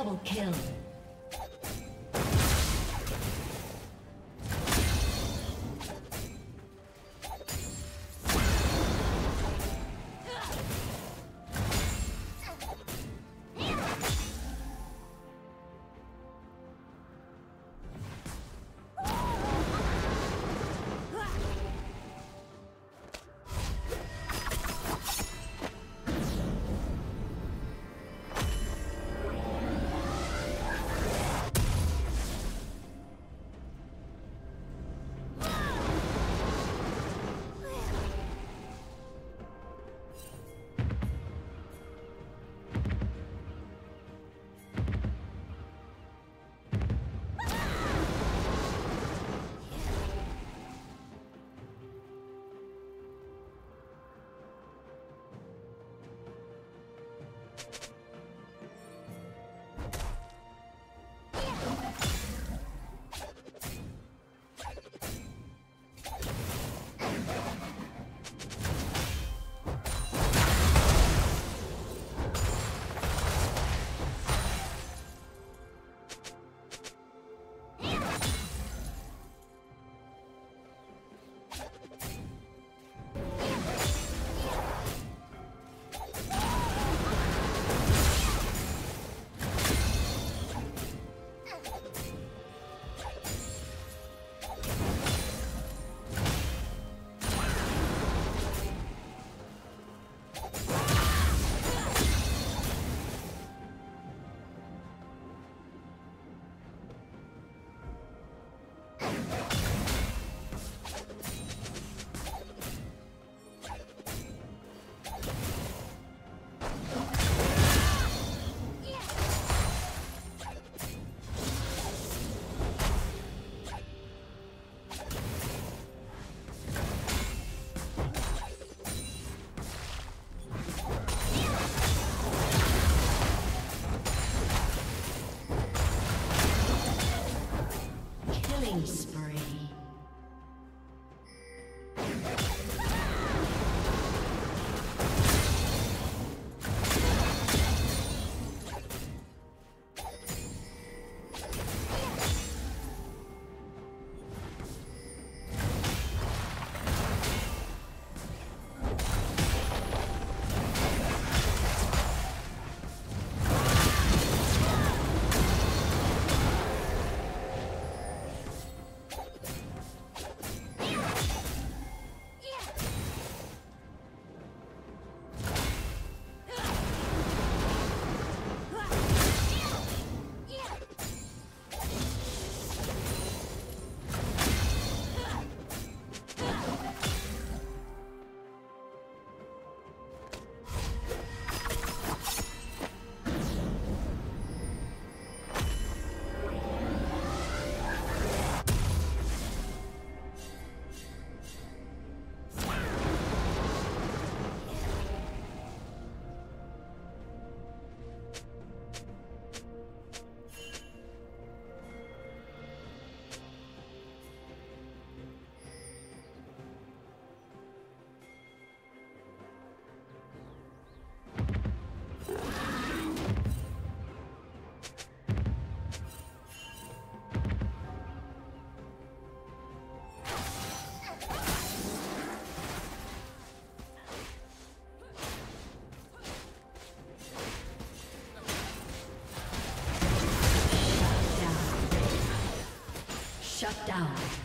Double kill. Down.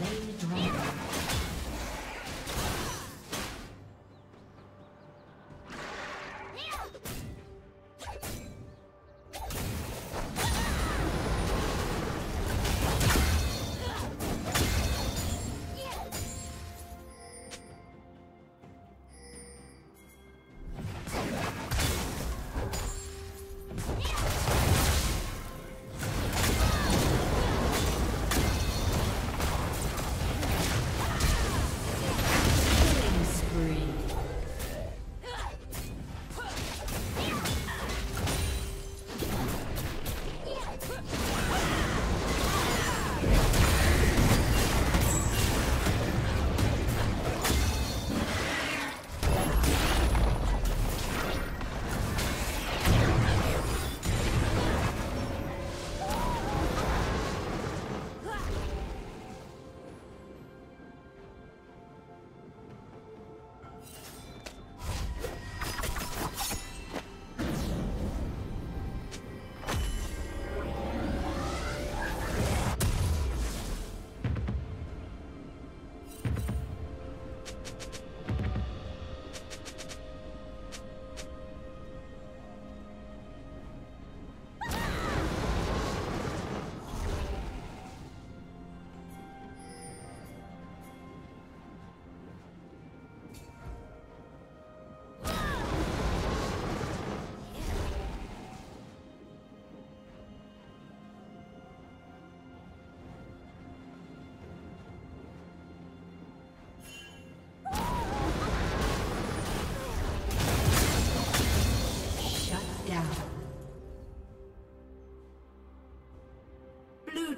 slain the dragon.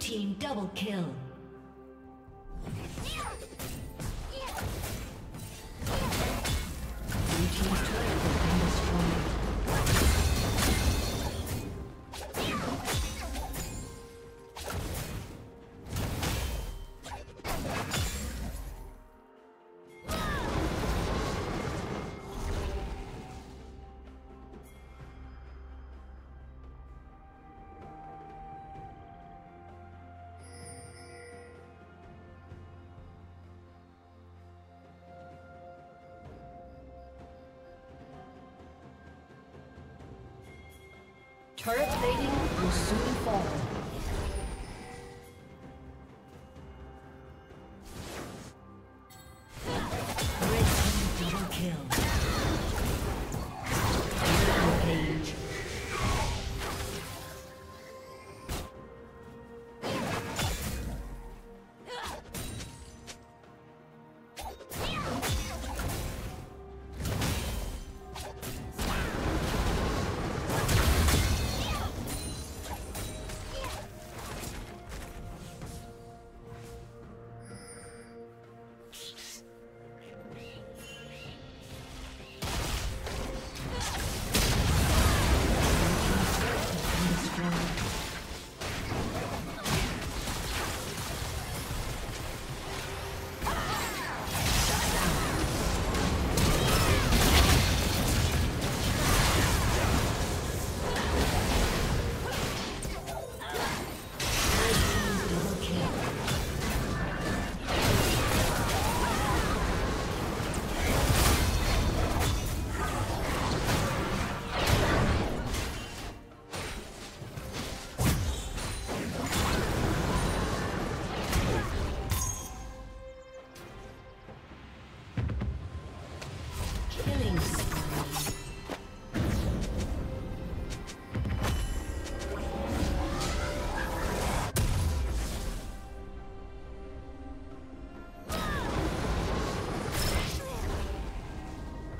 Team double kill. Turret plating will soon fall.